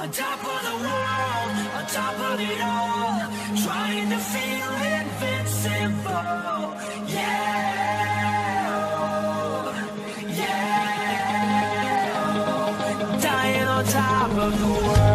On top of the world, on top of it all, trying to feel invincible. Yeah, yeah. Dying on top of the world.